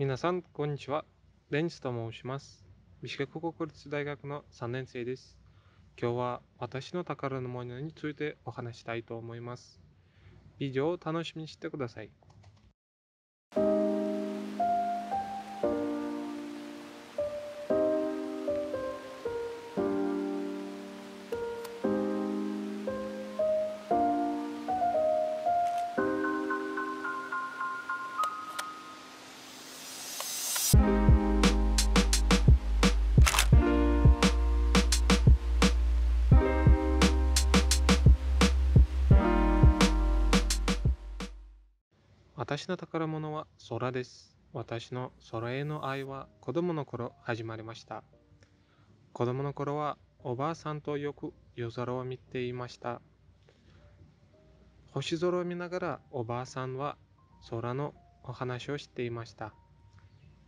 皆さん、こんにちは。レンスと申します。ビシケク国立大学の3年生です。今日は私の宝のものについてお話したいと思います。以上を楽しみにしてください。私の宝物は空です。私の空への愛は子供の頃始まりました。子供の頃はおばあさんとよく夜空を見ていました。星空を見ながらおばあさんは空のお話をしていました。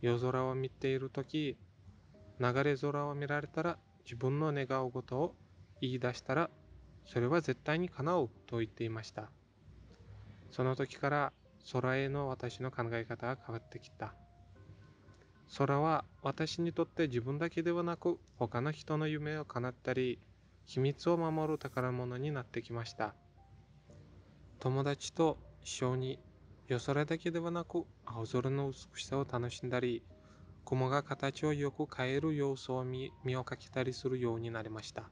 夜空を見ているとき、流れ空を見られたら自分の願うことを言い出したらそれは絶対に叶うと言っていました。その時から空への私の考え方が変わってきた。空は私にとって自分だけではなく他の人の夢を叶ったり秘密を守る宝物になってきました。友達と一緒に夜空だけではなく青空の美しさを楽しんだり雲が形をよく変える様子を見身をかけたりするようになりました。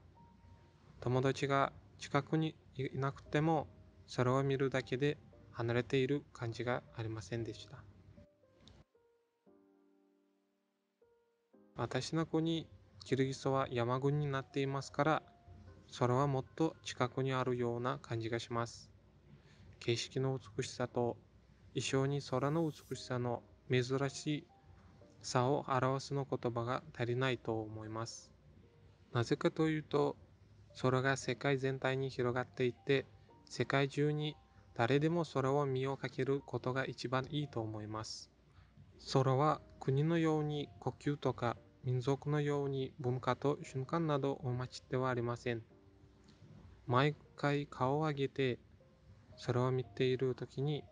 友達が近くにいなくても空を見るだけで離れている感じがありませんでした。私の国、キルギスは山国になっていますから、空はもっと近くにあるような感じがします。景色の美しさと一緒に空の美しさの珍しいさを表すの言葉が足りないと思います。なぜかというと、空が世界全体に広がっていて、世界中に誰でも空を身をかけることが一番いいと思います。空は国のように呼吸とか民族のように文化と瞬間などを待ちではありません。毎回顔を上げて空を見ているときに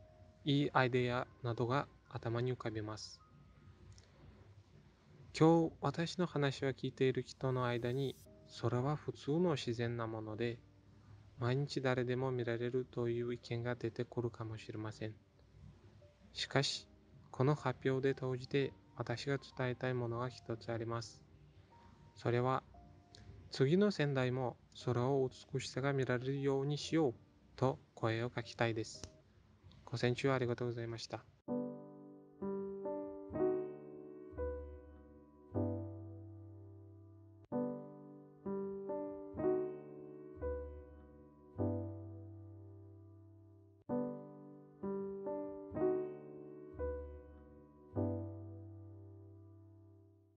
いいアイデアなどが頭に浮かびます。今日私の話を聞いている人の間に空は普通の自然なもので毎日誰でも見られるという意見が出てくるかもしれません。しかし、この発表で当じて私が伝えたいものが一つあります。それは、次の先代も空を美しさが見られるようにしようと声をかけたいです。ご清聴ありがとうございました。